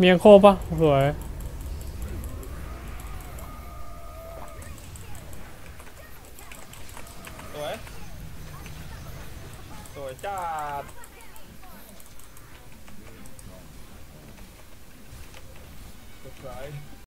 มียังโคปะสวยสวยสวยจัดสวย